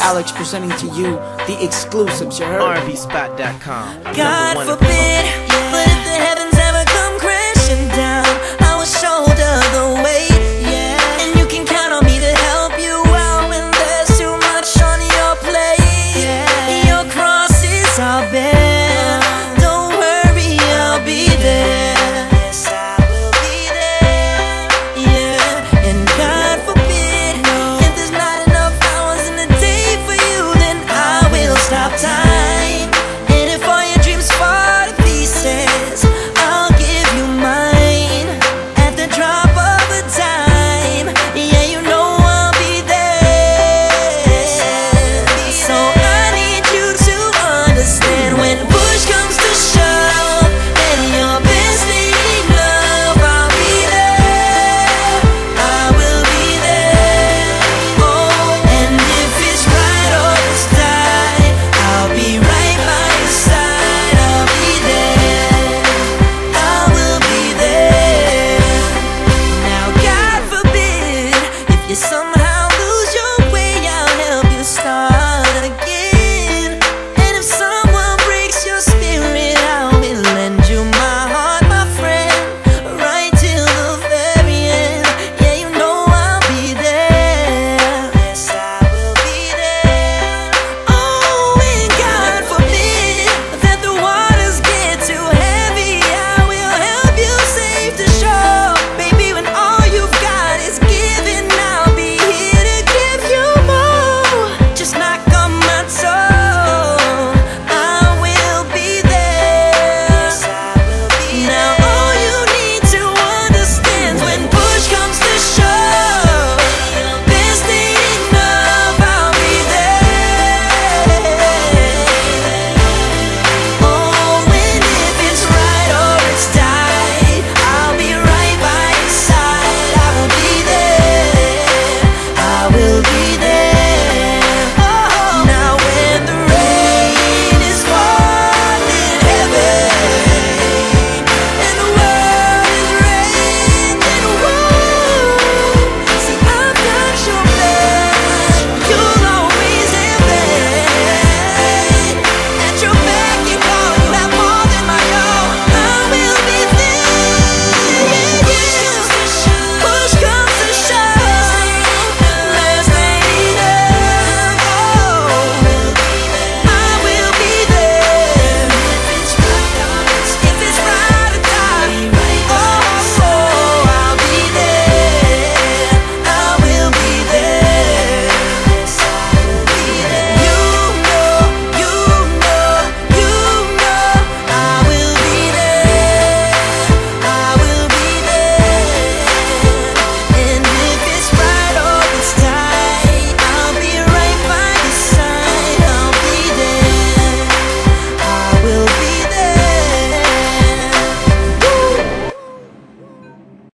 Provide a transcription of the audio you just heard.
Alex presenting to you the exclusives, you heard? RVSpot.com. God forbid, but if the heaven